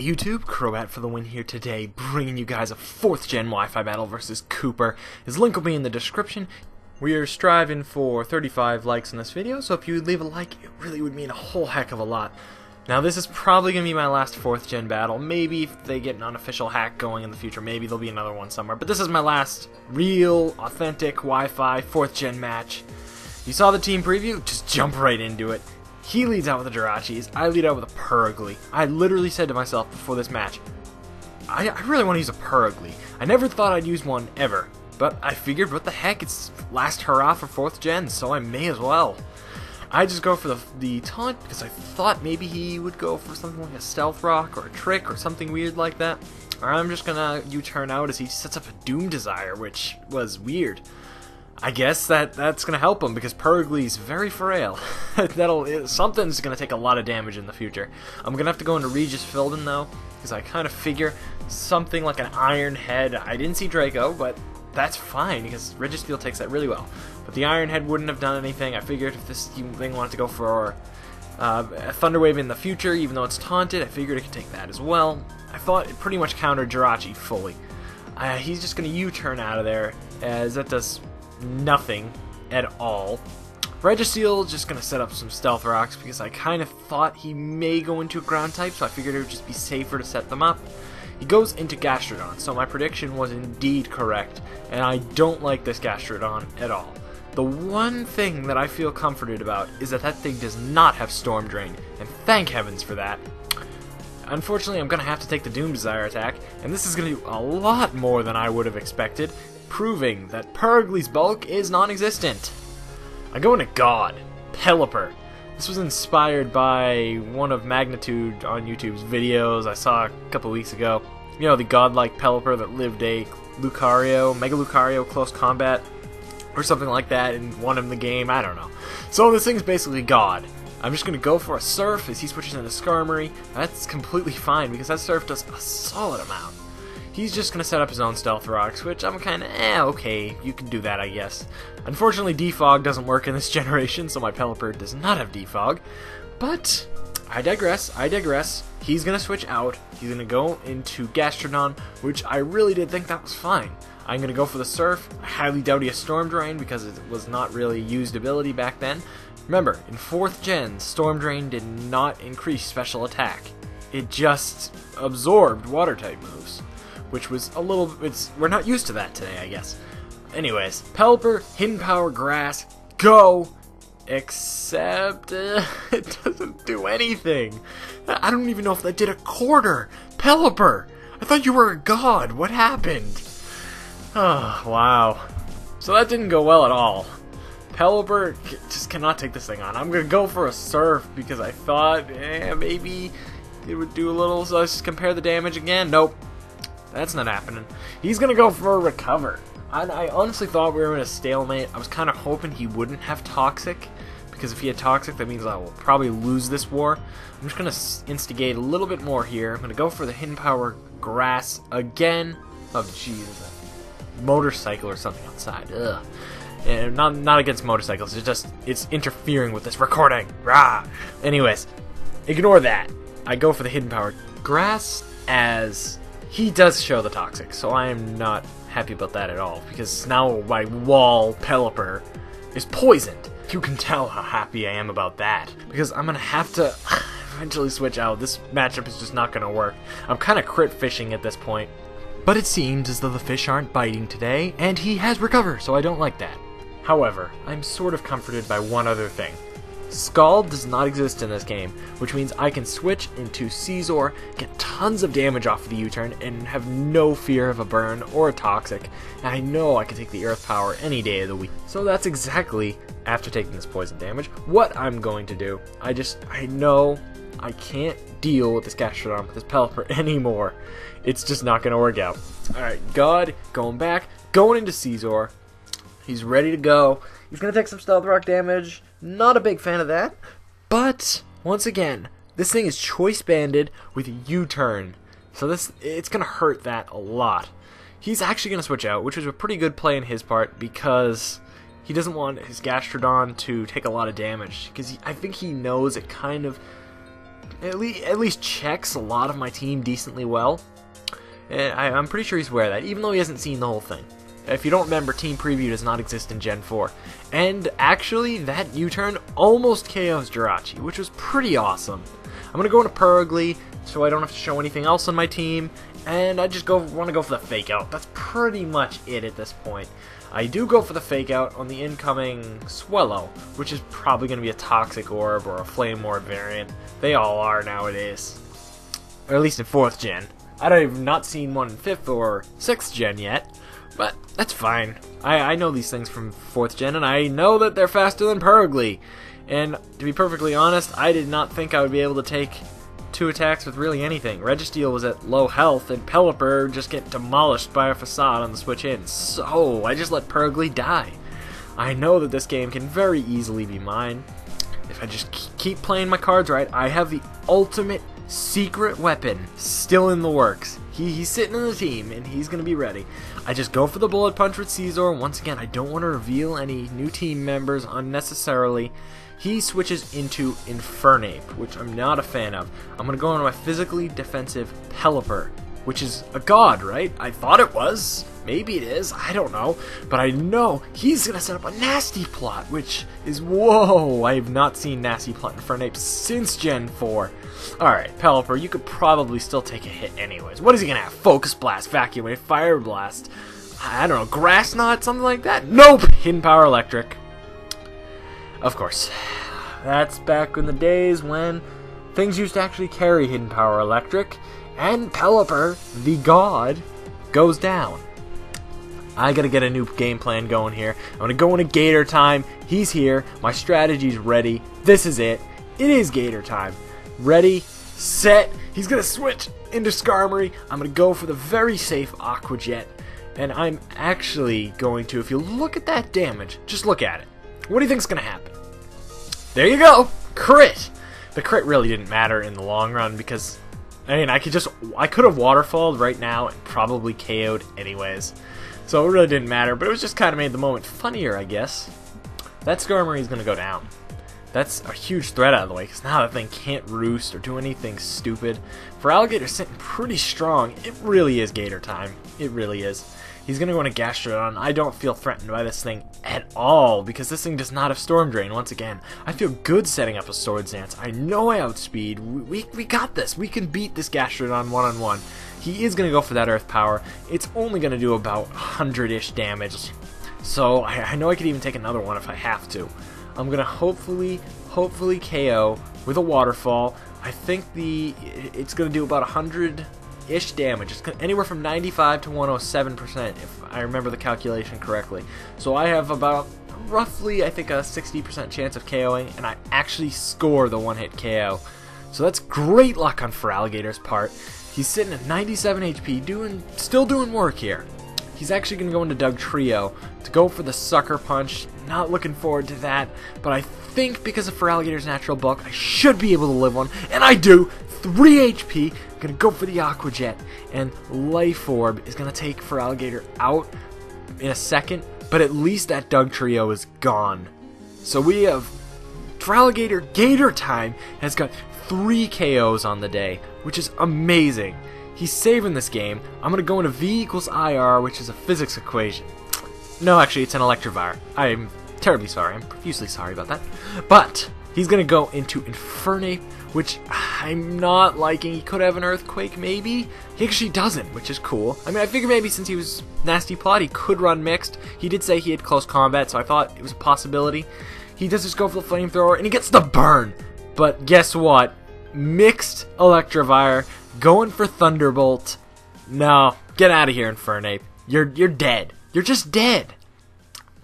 Hey YouTube, Crobat for the win here today, bringing you guys a 4th gen Wi-Fi battle versus Kooper. His link will be in the description. We are striving for 35 likes in this video, so if you would leave a like, it really would mean a whole heck of a lot. Now this is probably going to be my last 4th gen battle, maybe if they get an unofficial hack going in the future, maybe there'll be another one somewhere, but this is my last real, authentic Wi-Fi 4th gen match. You saw the team preview? Just jump right into it. He leads out with the Jirachis. I lead out with a Purugly. I literally said to myself before this match, I, I really want to use a Purugly. I never thought I'd use one ever, but I figured, what the heck, it's last hurrah for 4th gen, so I may as well. I just go for the, the taunt because I thought maybe he would go for something like a Stealth Rock or a Trick or something weird like that. Or I'm just gonna U-turn out as he sets up a Doom Desire, which was weird. I guess that that's gonna help him because Purugly's very frail. That'll something's gonna take a lot of damage in the future. I'm gonna have to go into Registeel though, because I kind of figure something like an Iron Head. I didn't see Draco, but that's fine because Registeel takes that really well. But the Iron Head wouldn't have done anything. I figured if this thing wanted to go for uh, a Thunder Wave in the future, even though it's taunted, I figured it could take that as well. I thought it pretty much countered Jirachi fully. Uh, he's just going to U-turn out of there, as that does nothing at all. Registeel just gonna set up some Stealth Rocks because I kind of thought he may go into a Ground type, so I figured it would just be safer to set them up. He goes into Gastrodon, so my prediction was indeed correct, and I don't like this Gastrodon at all. The one thing that I feel comforted about is that that thing does not have Storm Drain, and thank heavens for that. Unfortunately, I'm going to have to take the Doom Desire attack, and this is going to do a lot more than I would have expected, proving that Purugly's bulk is non-existent. I go into God, Pelipper. This was inspired by one of Magnitude on YouTube's videos I saw a couple weeks ago. You know, the godlike Pelipper that lived a Lucario, Mega Lucario close combat, or something like that, and won him the game, I don't know. So this thing's basically God. I'm just to go for a Surf as he switches into Skarmory. That's completely fine, because that Surf does a solid amount. He's just to set up his own Stealth Rocks, which I'm kind of, eh, okay, you can do that, I guess. Unfortunately, Defog doesn't work in this generation, so my Pelipper does not have Defog. But, I digress, I digress. He's to switch out. He's to go into Gastrodon, which I really did think that was fine. I'm to go for the Surf. I highly doubt he has Storm Drain because it was not really used ability back then. Remember, in 4th gen, Storm Drain did not increase special attack. It just absorbed Water type moves which was a little. It's we're not used to that today, I guess. Anyways, Pelipper, Hidden Power, Grass, go. Except uh, it doesn't do anything. I don't even know if that did a quarter. Pelipper, I thought you were a god. What happened? Oh wow. So that didn't go well at all. Pelipper just cannot take this thing on. I'm gonna go for a surf because I thought eh, maybe it would do a little. So let's just compare the damage again. Nope. That's not happening. He's gonna go for a recover. I, I honestly thought we were in a stalemate. I was kind of hoping he wouldn't have Toxic, because if he had Toxic, that means I will probably lose this war. I'm just gonna instigate a little bit more here. I'm gonna go for the Hidden Power Grass again. Oh, jeez. Motorcycle or something outside. Ugh. And not not against motorcycles. It's just it's interfering with this recording. Rah. Anyways, ignore that. I go for the hidden power grass as he does show the toxic, so I am not happy about that at all, because now my wall Pelipper is poisoned. You can tell how happy I am about that, because I'm gonna have to eventually switch out. This matchup is just not gonna work. I'm kind of crit fishing at this point. But it seems as though the fish aren't biting today, and he has recovered, so I don't like that. However, I'm sort of comforted by one other thing. Scald does not exist in this game, which means I can switch into Scizor, get tons of damage off of the U-turn, and have no fear of a burn or a toxic, and I know I can take the Earth Power any day of the week. So that's exactly, after taking this poison damage, what I'm going to do. I just, I know I can't deal with this Gastrodon with this Pelipper anymore. It's just not going to work out. Alright, God, going back, going into Scizor. He's ready to go. He's going to take some Stealth Rock damage. Not a big fan of that. But, once again, this thing is choice banded with U-turn. So this it's going to hurt that a lot. He's actually going to switch out, which was a pretty good play in his part because he doesn't want his Gastrodon to take a lot of damage. Because I think he knows it kind of at, le- at least checks a lot of my team decently well. And I, I'm pretty sure he's aware of that, even though he hasn't seen the whole thing. If you don't remember, Team Preview does not exist in Gen 4. And actually, that U-turn almost KOs Jirachi, which was pretty awesome. I'm to go into Purugly, so I don't have to show anything else on my team, and I just go want to go for the fake out. That's pretty much it at this point. I do go for the fake out on the incoming Swellow, which is probably going to be a Toxic Orb or a Flame Orb variant. They all are nowadays. Or at least in 4th gen. I've not seen one in 5th or 6th gen yet, but that's fine. I, I know these things from 4th gen, and I know that they're faster than Purugly. And to be perfectly honest, I did not think I would be able to take two attacks with really anything. Registeel was at low health, and Pelipper just get demolished by a facade on the switch in. So I just let Purugly die. I know that this game can very easily be mine. If I just keep playing my cards right, I have the ultimate secret weapon still in the works. He, he's sitting in the team, and he's going to be ready. I just go for the bullet punch with Scizor. Once again, I don't want to reveal any new team members unnecessarily he switches into Infernape, which I'm not a fan of. I'm going to go into my physically defensive Pelipper, which is a god, right? I thought it was. Maybe it is. I don't know. But I know he's going to set up a nasty plot, which is whoa. I have not seen nasty plot Infernape since Gen 4. Alright, Pelipper, you could probably still take a hit anyways. What is he going to have? Focus Blast, Vacuum Wave, Fire Blast. I don't know, Grass Knot, something like that? Nope! Hidden Power Electric. Of course. That's back in the days when things used to actually carry Hidden Power Electric, and Pelipper, the god, goes down. I gotta get a new game plan going here. I'm gonna go into Gator time. He's here. My strategy's ready. This is it. It is Gator time. Ready, set. He's gonna switch into Skarmory. I'm gonna go for the very safe Aqua Jet. And I'm actually going to, if you look at that damage, just look at it. What do you think's gonna happen? There you go! Crit! The crit really didn't matter in the long run because, I mean, I could just, I could have waterfalled right now and probably KO'd anyways. So it really didn't matter, but it was just kind of made the moment funnier, I guess. That Skarmory is going to go down. That's a huge threat out of the way, because now that thing can't roost or do anything stupid. Feraligatr sitting pretty strong. It really is Gator time. It really is. He's going to go into Gastrodon. I don't feel threatened by this thing at all because this thing does not have Storm Drain. Once again, I feel good setting up a Swords Dance. I know I outspeed. We, we, we got this. We can beat this Gastrodon one-on-one. -on -one. He is going to go for that Earth Power. It's only going to do about 100-ish damage. So I, I know I could even take another one if I have to. I'm going to hopefully, hopefully KO with a Waterfall. I think the it's going to do about 100 ish damage. It's anywhere from 95 to 107%, if I remember the calculation correctly. So I have about roughly, I think, a 60% chance of KOing, and I actually score the one hit KO. So that's great luck on Feraligatr's part. He's sitting at 97 HP, doing still doing work here. He's actually going to go into Dugtrio to go for the Sucker Punch. Not looking forward to that, but I think because of Feraligatr's natural bulk, I should be able to live one, and I do. 3 HP, gonna go for the Aqua Jet, and Life Orb is gonna take Feraligatr out in a second, but at least that Dugtrio is gone. So we have Feraligatr Gator Time has got three KOs on the day, which is amazing. He's saving this game. I'm gonna go into V equals IR, which is a physics equation. No, actually, it's an Electivire. I'm terribly sorry. I'm profusely sorry about that. But he's gonna go into Infernape which I'm not liking. He could have an earthquake, maybe. He actually doesn't, which is cool. I mean, I figured maybe since he was nasty plot, he could run mixed. He did say he had close combat, so I thought it was a possibility. He does just go for the flamethrower, and he gets the burn. But guess what? Mixed Electivire, going for Thunderbolt. No, get out of here, Infernape. You're you're dead. You're just dead.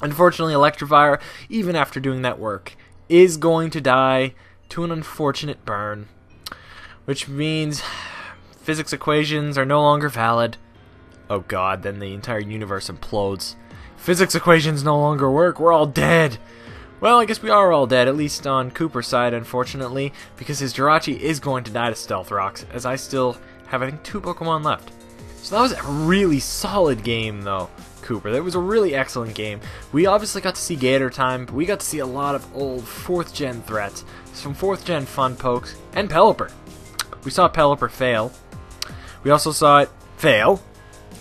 Unfortunately, Electivire, even after doing that work, is going to die to an unfortunate burn, which means physics equations are no longer valid. Oh god, then the entire universe implodes. Physics equations no longer work, we're all dead! Well, I guess we are all dead, at least on Kooper's side, unfortunately, because his Jirachi is going to die to Stealth Rocks, as I still have, I think, two Pokemon left. So that was a really solid game, though. Kooper. That was a really excellent game. We obviously got to see Gator Time, but we got to see a lot of old 4th gen threats, some 4th gen fun pokes, and Pelipper. we saw Pelipper fail. We also saw it fail.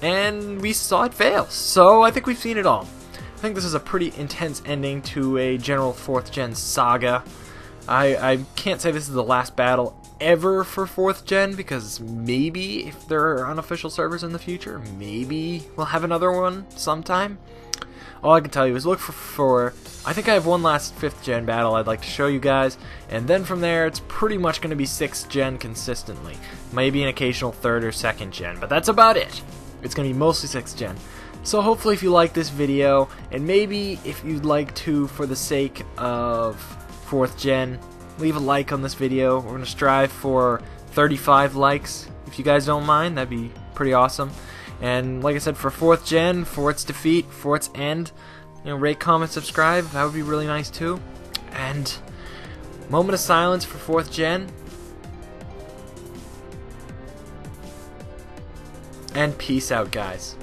And we saw it fail. So I think we've seen it all. I think this is a pretty intense ending to a general 4th gen saga. I, I can't say this is the last battle ever for 4th gen because maybe if there are unofficial servers in the future, maybe we'll have another one sometime. All I can tell you is look for, for I think I have one last 5th gen battle I'd like to show you guys, and then from there it's pretty much going to be 6th gen consistently. Maybe an occasional 3rd or 2nd gen, but that's about it. It's going to be mostly 6th gen. So hopefully if you like this video, and maybe if you'd like to, for the sake of 4th gen, leave a like on this video. We're going to strive for 35 likes. If you guys don't mind, that'd be pretty awesome. And like I said, for 4th gen, for its defeat, for its end, you know, rate, comment, subscribe. That would be really nice too. And moment of silence for 4th gen. And peace out, guys.